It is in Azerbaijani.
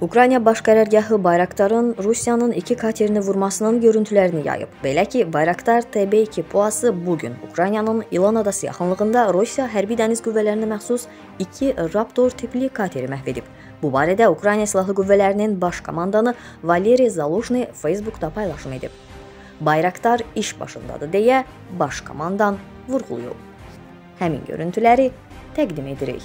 Ukrayna baş qərargahı Bayraktarın Rusiyanın iki katerini vurmasının görüntülərini yayıb. Belə ki, Bayraktar TB2 PUA-sı bu gün Ukraynanın İlan adası yaxınlığında Rusiya hərbi dəniz qüvvələrinə məxsus 2 Raptor tipli kateri məhv edib. Bu barədə Ukrayna Silahlı Qüvvələrinin baş komandanı Valeri Zaluzhny Facebookda paylaşım edib. Bayraktar iş başındadır deyə baş komandan vurğulayıb. Həmin görüntüləri təqdim edirik.